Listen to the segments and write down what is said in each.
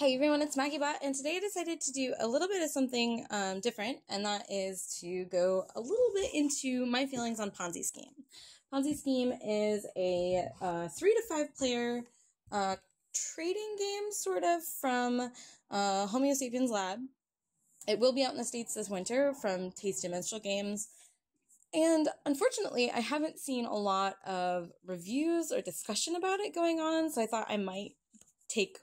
Hey everyone, it's Maggibot, and today I decided to do a little bit of something um, different, and that is to go a little bit into my feelings on Ponzi Scheme. Ponzi Scheme is a uh, three to five player uh, trading game, sort of, from uh, Homo Sapiens Lab. It will be out in the States this winter from Tasty Minstrel Games. And unfortunately, I haven't seen a lot of reviews or discussion about it going on, so I thought I might take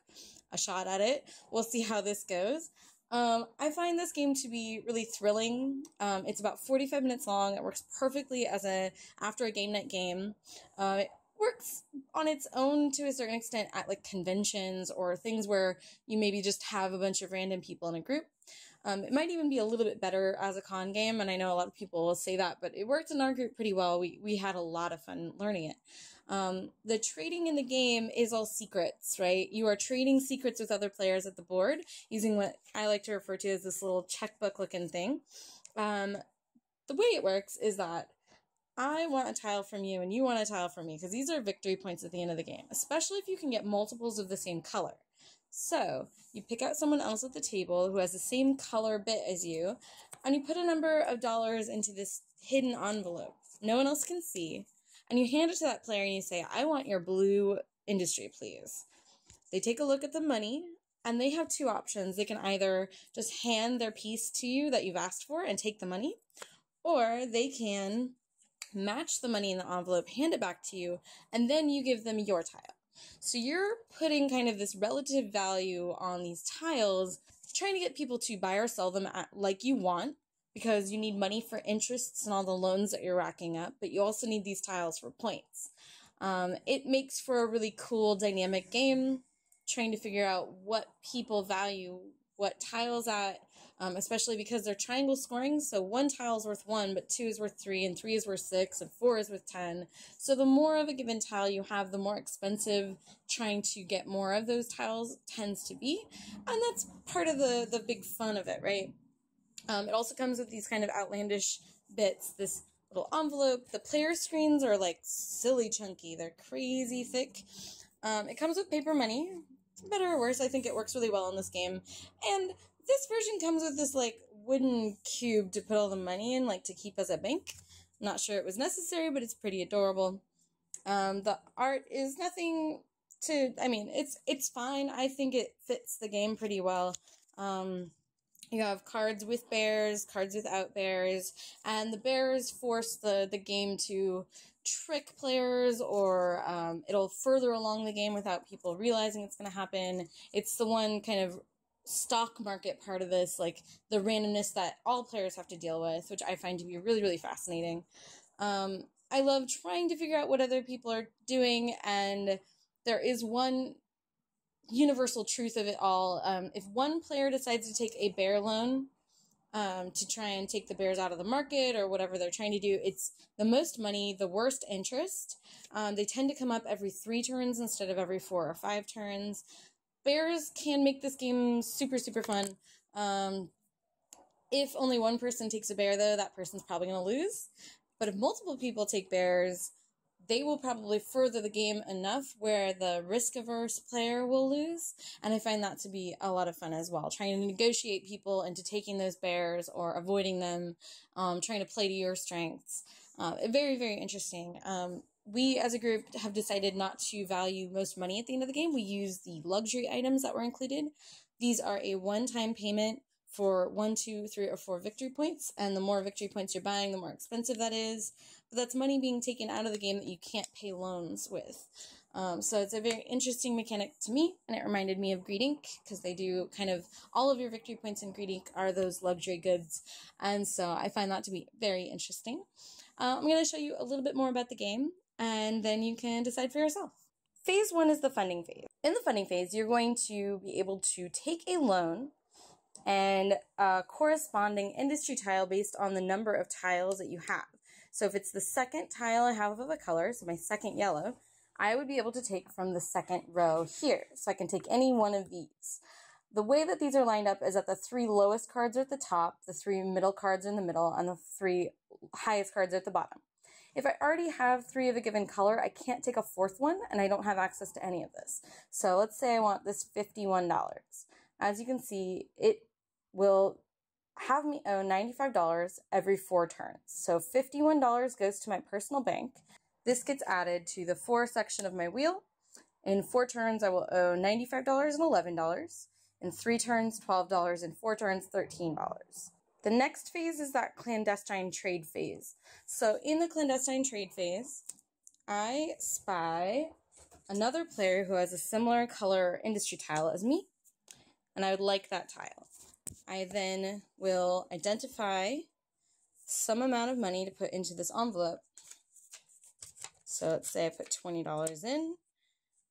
a shot at it. We'll see how this goes. Um, I find this game to be really thrilling. Um, it's about 45 minutes long. It works perfectly as a after a game night game. Uh, it works on its own to a certain extent at like conventions or things where you maybe just have a bunch of random people in a group. Um, it might even be a little bit better as a con game, and I know a lot of people will say that, but it worked in our group pretty well. We we had a lot of fun learning it. Um, the trading in the game is all secrets, right? You are trading secrets with other players at the board using what I like to refer to as this little checkbook looking thing. Um, the way it works is that I want a tile from you and you want a tile from me because these are victory points at the end of the game, especially if you can get multiples of the same color. So you pick out someone else at the table who has the same color bit as you, and you put a number of dollars into this hidden envelope. No one else can see. And you hand it to that player and you say, I want your blue industry, please. They take a look at the money and they have two options. They can either just hand their piece to you that you've asked for and take the money, or they can match the money in the envelope, hand it back to you, and then you give them your tile. So you're putting kind of this relative value on these tiles, trying to get people to buy or sell them at, like you want, because you need money for interests and all the loans that you're racking up, but you also need these tiles for points. Um, it makes for a really cool dynamic game, trying to figure out what people value what tiles at, um, especially because they're triangle scoring. So one tile is worth one, but two is worth three, and three is worth six, and four is worth 10. So the more of a given tile you have, the more expensive trying to get more of those tiles tends to be. And that's part of the, the big fun of it, right? Um, it also comes with these kind of outlandish bits, this little envelope. The player screens are like silly chunky. They're crazy thick. Um, it comes with paper money, better or worse, I think it works really well in this game. And this version comes with this like wooden cube to put all the money in, like to keep as a bank. Not sure it was necessary, but it's pretty adorable. Um, the art is nothing to, I mean, it's it's fine. I think it fits the game pretty well. Um, you have cards with bears, cards without bears, and the bears force the, the game to trick players or um, it'll further along the game without people realizing it's going to happen. It's the one kind of stock market part of this, like the randomness that all players have to deal with, which I find to be really, really fascinating. Um, I love trying to figure out what other people are doing, and there is one universal truth of it all. Um, if one player decides to take a bear loan um, to try and take the bears out of the market or whatever they're trying to do, it's the most money, the worst interest. Um, they tend to come up every three turns instead of every four or five turns. Bears can make this game super, super fun. Um, if only one person takes a bear, though, that person's probably going to lose. But if multiple people take bears, they will probably further the game enough where the risk averse player will lose. And I find that to be a lot of fun as well. Trying to negotiate people into taking those bears or avoiding them, um, trying to play to your strengths. Uh, very, very interesting. Um, we as a group have decided not to value most money at the end of the game. We use the luxury items that were included. These are a one time payment for one, two, three, or four victory points. And the more victory points you're buying, the more expensive that is. But that's money being taken out of the game that you can't pay loans with. Um, so it's a very interesting mechanic to me, and it reminded me of Greed Inc. because they do kind of all of your victory points in Greed Inc. are those luxury goods, and so I find that to be very interesting. Uh, I'm going to show you a little bit more about the game, and then you can decide for yourself. Phase one is the funding phase. In the funding phase, you're going to be able to take a loan and a corresponding industry tile based on the number of tiles that you have. So if it's the second tile I have of a color, so my second yellow, I would be able to take from the second row here. So I can take any one of these. The way that these are lined up is that the three lowest cards are at the top, the three middle cards are in the middle, and the three highest cards are at the bottom. If I already have three of a given color, I can't take a fourth one and I don't have access to any of this. So let's say I want this $51. As you can see, it will have me owe $95 every four turns. So $51 goes to my personal bank. This gets added to the four section of my wheel. In four turns, I will owe $95 and $11. In three turns, $12. In four turns, $13. The next phase is that clandestine trade phase. So in the clandestine trade phase, I spy another player who has a similar color industry tile as me, and I would like that tile. I then will identify some amount of money to put into this envelope. So let's say I put $20 in.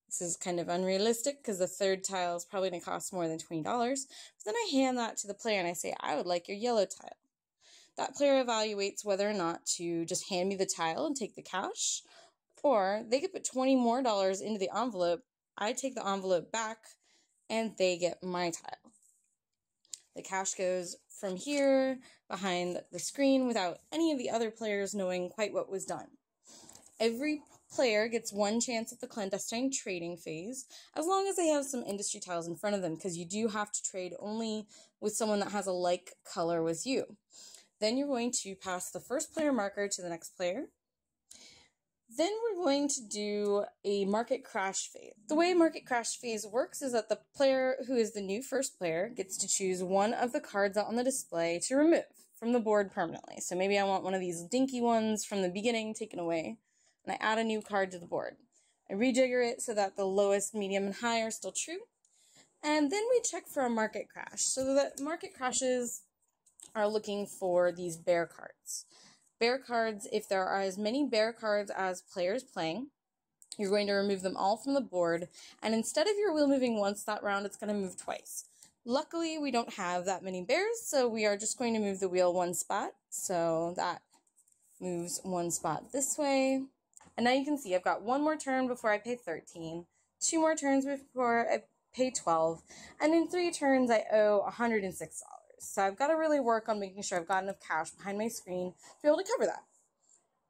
This is kind of unrealistic because the third tile is probably going to cost more than $20. But then I hand that to the player and I say, I would like your yellow tile. That player evaluates whether or not to just hand me the tile and take the cash, or they could put 20 more dollars into the envelope. I take the envelope back and they get my tile. The cash goes from here behind the screen without any of the other players knowing quite what was done. Every player gets one chance at the clandestine trading phase, as long as they have some industry tiles in front of them, because you do have to trade only with someone that has a like color with you. Then you're going to pass the first player marker to the next player. Then we're going to do a market crash phase. The way market crash phase works is that the player who is the new first player gets to choose one of the cards on the display to remove from the board permanently. So maybe I want one of these dinky ones from the beginning taken away and I add a new card to the board. I rejigger it so that the lowest, medium, and high are still true. And then we check for a market crash. So the market crashes are looking for these bear cards. Bear cards, if there are as many bear cards as players playing, you're going to remove them all from the board. And instead of your wheel moving once that round, it's going to move twice. Luckily, we don't have that many bears, so we are just going to move the wheel one spot. So that moves one spot this way. And now you can see I've got one more turn before I pay 13, two more turns before I pay 12, and in three turns I owe $106. So I've got to really work on making sure I've got enough cash behind my screen to be able to cover that.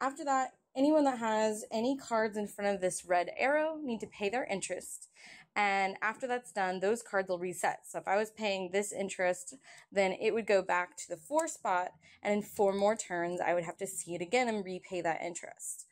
After that, anyone that has any cards in front of this red arrow need to pay their interest. And after that's done, those cards will reset. So if I was paying this interest, then it would go back to the four spot, and in four more turns, I would have to see it again and repay that interest.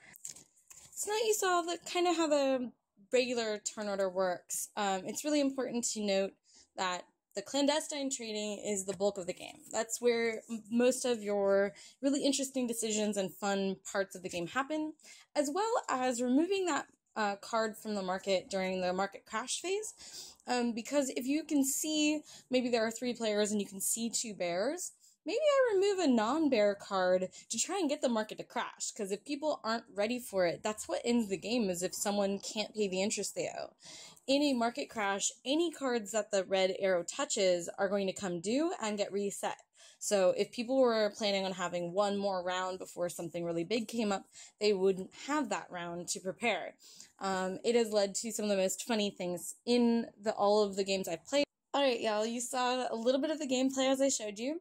So now you saw the kind of how the regular turn order works. Um, it's really important to note that the clandestine trading is the bulk of the game. That's where most of your really interesting decisions and fun parts of the game happen, as well as removing that uh, card from the market during the market crash phase. Um, because if you can see, maybe there are three players and you can see two bears, maybe I remove a non bear card to try and get the market to crash. Because if people aren't ready for it, that's what ends the game, is if someone can't pay the interest they owe. In a market crash, any cards that the red arrow touches are going to come due and get reset. So if people were planning on having one more round before something really big came up, they wouldn't have that round to prepare. Um, it has led to some of the most funny things in the all of the games I've played. Alright, y'all, you saw a little bit of the gameplay as I showed you.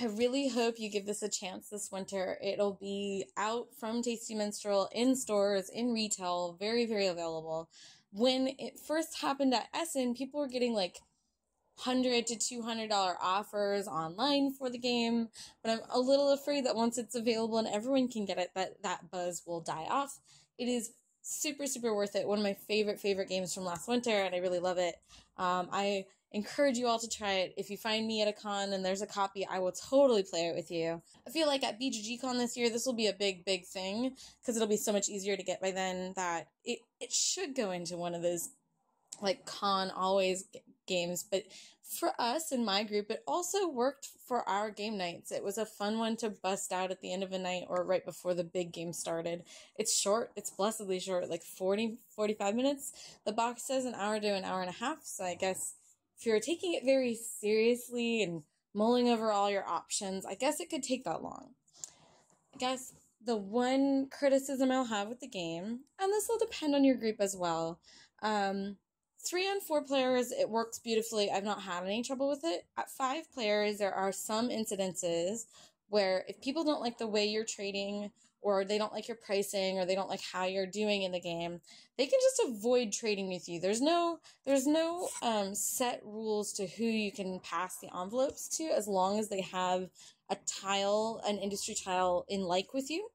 I really hope you give this a chance this winter. It'll be out from Tasty Minstrel in stores, in retail, very, very available. When it first happened at Essen, people were getting like hundred to two hundred dollar offers online for the game, but I'm a little afraid that once it's available and everyone can get it, that that buzz will die off. It is super super worth it. One of my favorite favorite games from last winter, and I really love it. Um, I encourage you all to try it. If you find me at a con and there's a copy, I will totally play it with you. I feel like at BGG Con this year, this will be a big, big thing because it'll be so much easier to get by then that it, it should go into one of those like con always games. But for us in my group, it also worked for our game nights. It was a fun one to bust out at the end of a night or right before the big game started. It's short, it's blessedly short, like 40, 45 minutes. The box says an hour to an hour and a half, so I guess if you're taking it very seriously and mulling over all your options, I guess it could take that long. I guess the one criticism I'll have with the game, and this will depend on your group as well. Um, three and four players, it works beautifully. I've not had any trouble with it. At five players, there are some incidences where if people don't like the way you're trading or they don't like your pricing or they don't like how you're doing in the game, they can just avoid trading with you. There's no there's no um, set rules to who you can pass the envelopes to as long as they have a tile, an industry tile in like with you.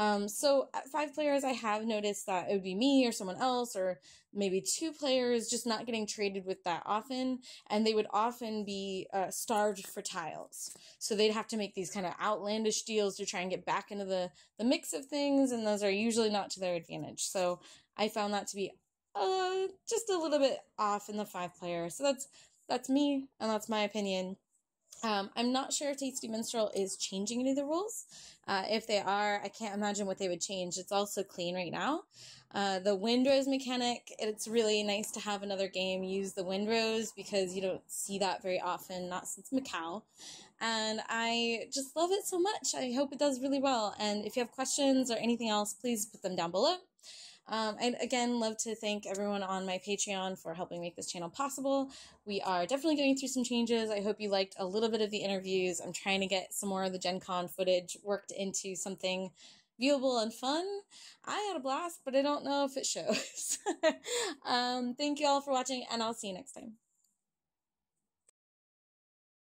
Um, so at five players, I have noticed that it would be me or someone else, or maybe two players just not getting traded with that often, and they would often be uh, starved for tiles. So they'd have to make these kind of outlandish deals to try and get back into the the mix of things, and those are usually not to their advantage. So I found that to be uh, just a little bit off in the five player. So that's that's me, and that's my opinion. Um, I'm not sure if Tasty Minstrel is changing any of the rules. Uh, if they are, I can't imagine what they would change. It's also clean right now. Uh, the Windrose mechanic, it's really nice to have another game use the Windrose because you don't see that very often, not since Macao. And I just love it so much. I hope it does really well. And if you have questions or anything else, please put them down below. Um, I'd again love to thank everyone on my Patreon for helping make this channel possible. We are definitely going through some changes. I hope you liked a little bit of the interviews. I'm trying to get some more of the Gen Con footage worked into something viewable and fun. I had a blast, but I don't know if it shows. um, thank you all for watching, and I'll see you next time.